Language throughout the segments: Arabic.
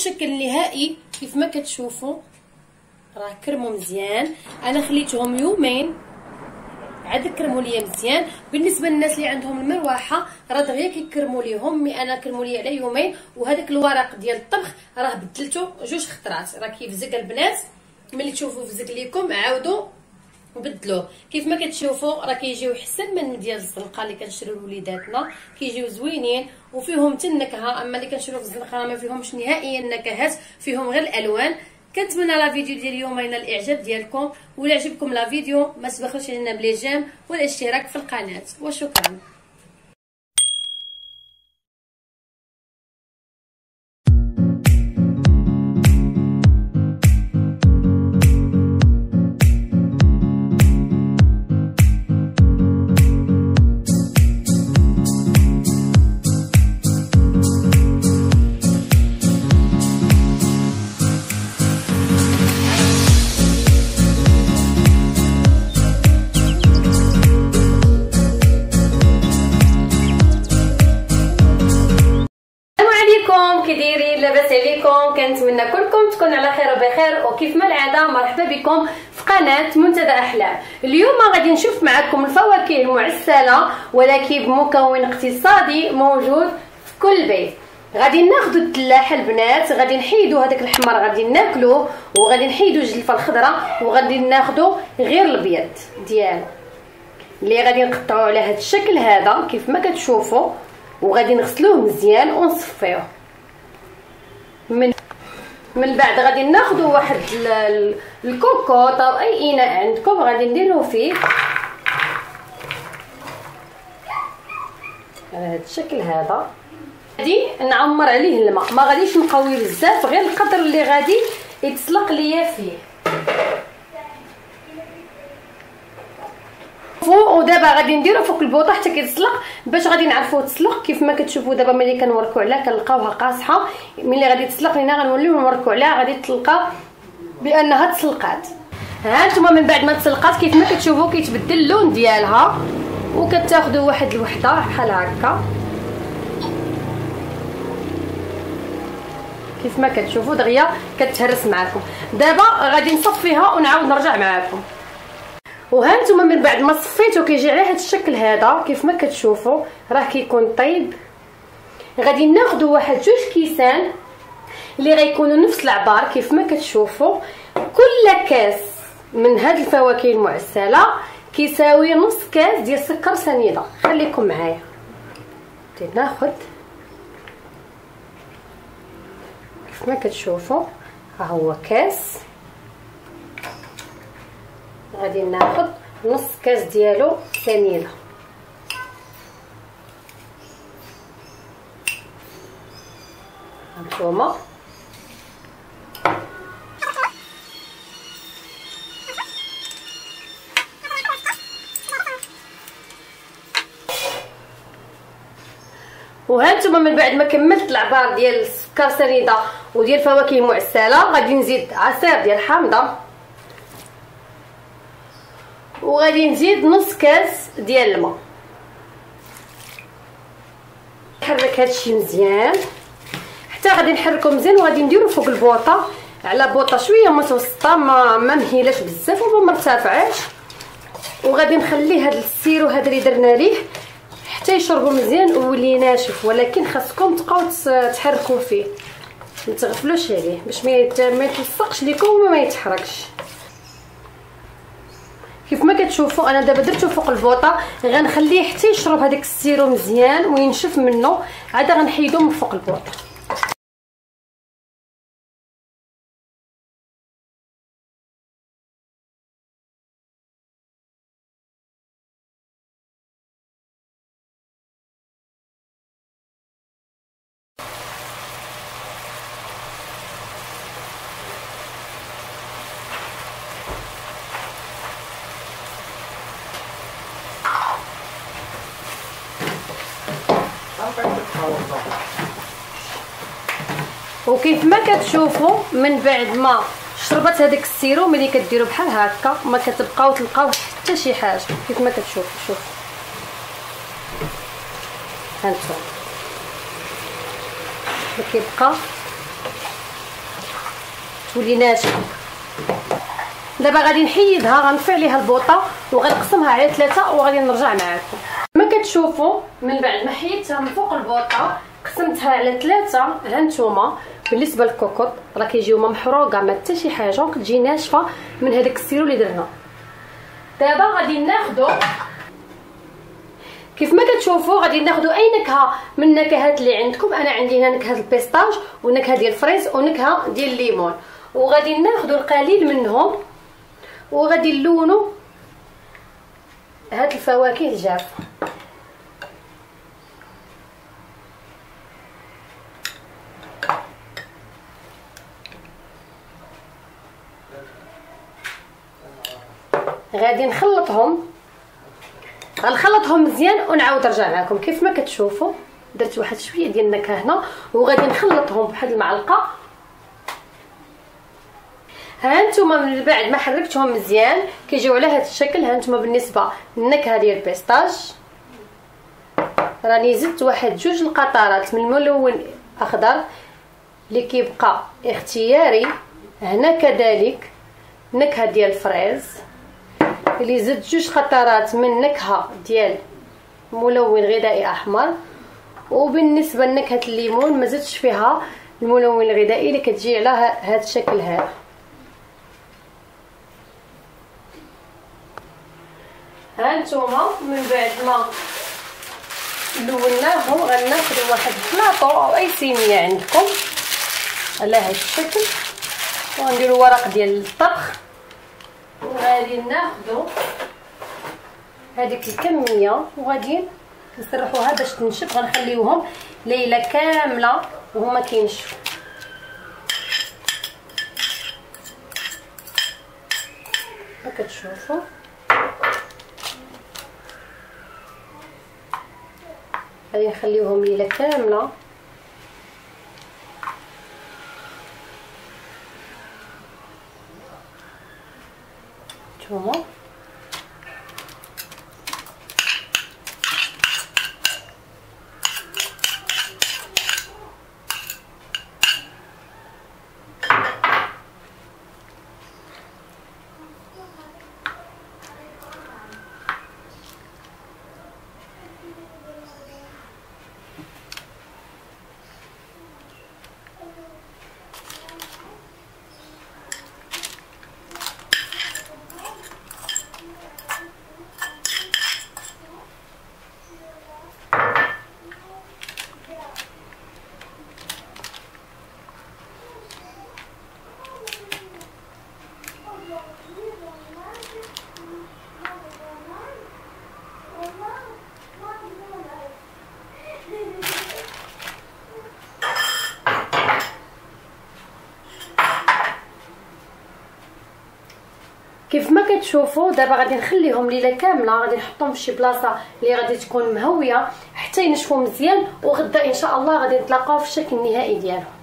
الشكل النهائي كيف ما كتشوفوا راه كرموا مزيان. أنا خليتهم يومين. عاد كرموا ليا مزيان. بالنسبة للناس اللي عندهم المروحة راه دغيا كيكرموا ليهم. مي أنا كرموا ليا على يومين. وهذاك الورق ديال الطبخ راه بدلته جوج خطرات. راه كيفزق البنات. ملي تشوفوا فزق ليكم عاودوا وبدلوه كيف ما كتشوفوا راه كيجيو حسن من ديال الزنقة اللي كنشريو لوليداتنا. كيجيو زوينين وفيهم حتى النكهه أما اللي كنشريو في الزنقة ما فيهمش نهائيا نكهات فيهم غير الألوان. كنتمنى لا فيديو ديال اليوم ينال الإعجاب ديالكم. ولا عجبكم لا فيديو ما تبخلوش علينا بلي جيم والاشتراك في القناة. وشكرا. كنتمنى كلكم تكونوا على خير وبخير وكيف ما العادة مرحبا بكم في قناة منتدى أحلام. اليوم غادي نشوف معكم الفواكه المعسلة ولكن بمكون اقتصادي موجود في كل بيت. غادي ناخذ التلاحه البنات غادي نحيدوا هذاك الحمر غادي ناكلوه وغادي نحيدوا الجلفة الخضراء وغادي ناخذوا غير الابيض ديالو. اللي غادي نقطعوه على هذا الشكل هذا كيف ما كتشوفوا وغادي نغسلوه مزيان ونصفيوه. من من بعد غادي ناخذ واحد الكوكوط أو أي اناء عندكم غادي نديروه فيه. على هذا الشكل هذا. غادي نعمر عليه الماء. ما غاديش نقوي بزاف غير القدر اللي غادي يتسلق ليا فيه. فوق ودابا غادي نديرو فوق البوطة حتى كيتسلق باش غادي نعرفوه تسلق. كيف ما كتشوفوا دابا ملي كنوركو عليها كنلقاوها قاصحة. ملي غادي تسلق لينا غنوليو نوركو عليها. غادي تلقى بأنها تسلقات. ها نتوما من بعد ما تسلقات كيف ما كتشوفوا كيتبدل اللون ديالها. وكتاخذوا واحد الوحدة بحال هكا. كيف ما كتشوفوا دغيا كتهرس معكم دابا غادي نصفيها ونعاود نرجع معكم وها نتوما من بعد ما صفيتو كيجي على هذا الشكل هذا كيف ما كتشوفوا راه كيكون طيب. غادي ناخذوا واحد جوج كيسان اللي غيكونوا نفس العبار كيف ما كتشوفوا كل كاس من هاد الفواكه المعسلة كيساوي نص كاس ديال السكر سنيدة. خليكم معايا. ناخذ كيف ما كتشوفوا ها هو كاس. غادي ناخذ نص كاس ديالو سنيده هانتوما. وهانتوما من بعد ما كملت العبار ديال السكر سنيده وديال الفواكه معسلة غادي نزيد عصير ديال حامضة. وغادي نزيد نص كاس ديال الماء. نحرك هادشي مزيان. حتى غادي نحركو مزيان وغادي نديرو فوق البوطة. على بوطة شوية متوسطة ما ما مهيلاش بزاف وما مرتفعاش. وغادي نخلي هاد السيرو هذا اللي درنا ليه حتى يشربوا مزيان ويولي ناشف ولكن خاصكم تبقاو تحركوا فيه. ما تغفلوش عليه باش ما يتلصقش لكم وما يتحركش. كتشوفوا أنا دابا درتو فوق البوطه غنخليه حتى يشرب هذاك السيرو مزيان وينشف منه عاد غنحيدو من فوق البوطه وكيف ما كتشوفوا من بعد ما شربت هذاك السيرو ملي كديروا بحال هكا ما كتبقاو تلقاو حتى شي حاجة. كيف ما كتشوفوا شوف هانتوما كيبقى. تولي ناشفه دابا غادي نحيدها غنطفي عليها البوطة وغنقسمها على ثلاثة وغادي نرجع معكم كما كتشوفوا من بعد ما حيدتها من فوق البوطة قسمتها على ثلاثة ها نتوما. بالنسبة للكوكوط راه كيجيو محروقه ما حتى شي حاجة كتجي ناشفة من هذاك ال sirop اللي درنا. دابا غادي ناخذ كيف ما كتشوفوا غادي ناخذ أي نكهة من النكهات اللي عندكم. أنا عندي هنا نكهة ال pistache ونكهة ديال ال fraise ونكهة ديال الليمون وغادي ناخذ القليل منهم وغادي نلونوا هاد الفواكه الجافة. غادي نخلطهم. غنخلطهم مزيان ونعاود نرجع معكم كيف ما كتشوفوا درت واحد شوية ديال النكهة هنا وغادي نخلطهم بواحد المعلقة. ها نتوما من بعد ما حركتهم مزيان كيجيو على هذا الشكل. ها نتوما بالنسبة للنكهة ديال ال pistache. راني زدت واحد جوج القطرات من الملون أخضر اللي كيبقى اختياري. هنا كذلك نكهة ديال ال fraise. اللي زدت جوج قطرات من نكهة ديال ملون غذائي أحمر وبالنسبة لنكهة الليمون ما زدتش فيها الملون الغذائي اللي كتجي على هذا الشكل هذا. هانتوما من بعد ما لوناهم غناخدو واحد البلاطو أو أي صينيه عندكم على هذا الشكل وغنديرو ورق ديال الطبخ. وغادي ناخدو هذيك الكمية وغادي نسرحوها باش تنشف غنخليوهم ليلة كاملة وهما كينشفوا. هكا تشوفوا. غادي نخليوهم ليلة كاملة. نتوما كيف ما كتشوفوا دابا غادي نخليهم ليلة كاملة غادي نحطهم في شي بلاصة اللي غادي تكون مهوية حتى ينشفوا مزيان وغدا إن شاء الله غادي نتلاقاو في الشكل النهائي ديالهم.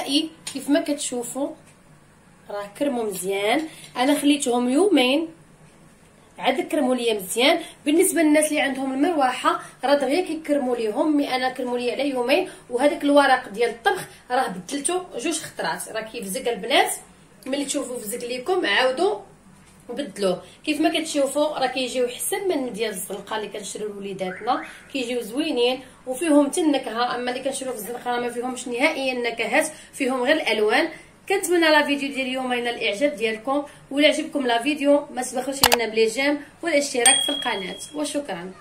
النهائي كيف ما كتشوفوا راه كرموا مزيان. أنا خليتهم يومين. عاد كرموا ليا مزيان. بالنسبة للناس اللي عندهم المروحة راه دغيا كيكرموا ليهم. مي أنا كرموا ليا على يومين. وهذاك الورق ديال الطبخ راه بدلته جوج خطرات. راه كيفزق البنات. ملي تشوفوا فزق ليكم عاودوا وبدلوه كيف ما كتشوفوا راه كيجيو حسن من ديال الزنقة اللي كنشريو لوليداتنا. كيجيو زوينين وفيهم حتى النكهه أما اللي كنشريو في الزنقة ما فيهمش نهائيا نكهات فيهم غير الألوان. كنتمنى لا فيديو ديال اليوم ينال الإعجاب ديالكم. ولا عجبكم لا فيديو ما تبخلوش لنا بلي جيم والاشتراك في القناة. وشكرا.